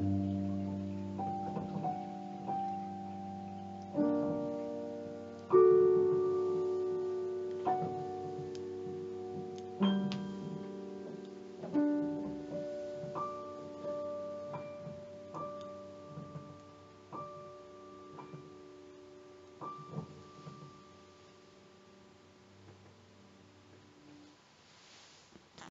Mm-hmm.